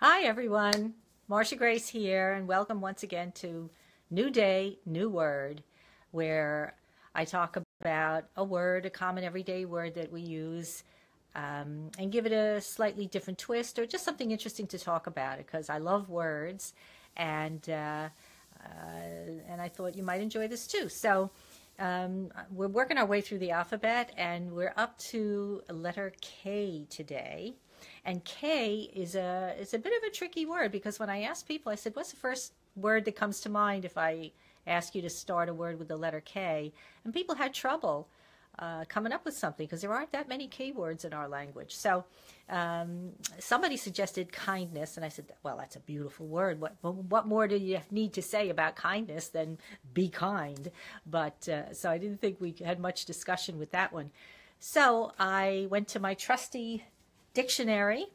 Hi, everyone. Marcia Grace here, and welcome once again to New Day, New Word, where I talk about a word, a common everyday word that we use, um, and give it a slightly different twist or just something interesting to talk about because I love words, and uh, uh, and I thought you might enjoy this too. So. Um, we're working our way through the alphabet and we're up to letter K today. And K is a is a bit of a tricky word because when I ask people, I said, "What's the first word that comes to mind if I ask you to start a word with the letter K?" And people had trouble uh, coming up with something because there aren't that many keywords in our language. So um, somebody suggested kindness, and I said, "Well, that's a beautiful word. What what more do you need to say about kindness than be kind?" But uh, so I didn't think we had much discussion with that one. So I went to my trusty dictionary.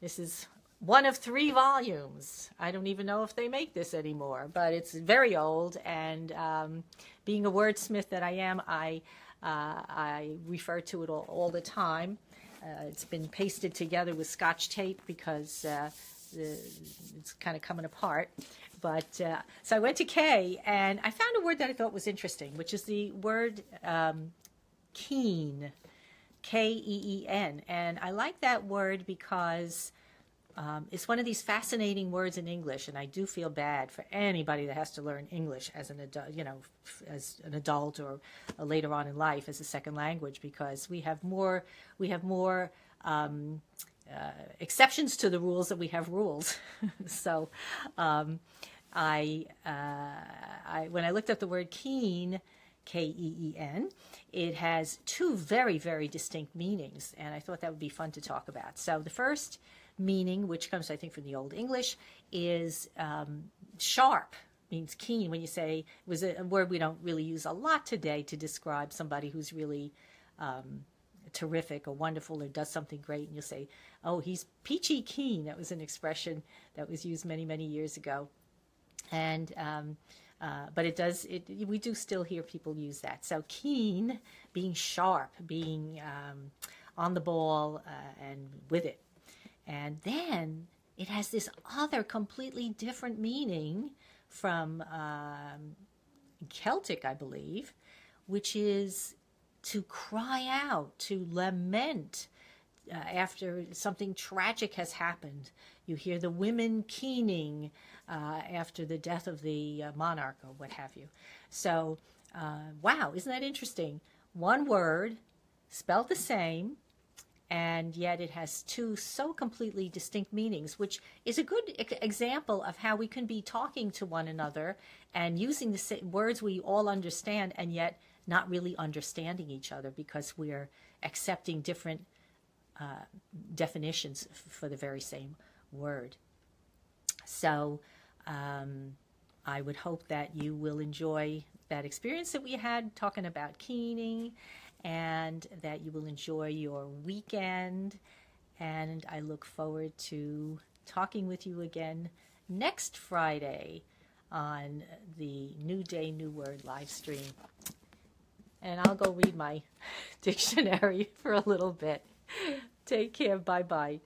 This is one of three volumes. I don't even know if they make this anymore, but it's very old. And um, being a wordsmith that I am, I uh, I refer to it all, all the time. Uh, it's been pasted together with Scotch tape because uh, the, it's kind of coming apart. But uh, so I went to K and I found a word that I thought was interesting, which is the word um, keen. K E E N. And I like that word because um, it's one of these fascinating words in English, and I do feel bad for anybody that has to learn English as an adult, you know, as an adult or uh, later on in life as a second language, because we have more we have more um, uh, exceptions to the rules than we have rules. so, um, I, uh, I when I looked up the word keen, K E E N. It has two very, very distinct meanings, and I thought that would be fun to talk about. So, the first meaning, which comes, I think, from the Old English, is um, sharp, means keen. When you say, it was a, word we don't really use a lot today to describe somebody who's really um, terrific or wonderful or does something great, and you'll say, oh, he's peachy keen. That was an expression that was used many, many years ago. And um, uh, but it does. It, we do still hear people use that. So keen, being sharp, being um, on the ball, uh, and with it. And then it has this other completely different meaning from um, Celtic, I believe, which is to cry out, to lament, uh, after something tragic has happened. You hear the women keening uh, after the death of the uh, monarch or what have you. So, uh, wow, isn't that interesting? One word, spelled the same, and yet it has two so completely distinct meanings, which is a good example of how we can be talking to one another and using the words we all understand, and yet not really understanding each other because we're accepting different uh, definitions for the very same word. So um, I would hope that you will enjoy that experience that we had talking about keening and that you will enjoy your weekend. And I look forward to talking with you again next Friday on the New Day, New Word live stream. And I'll go read my dictionary for a little bit. Take care. Bye bye.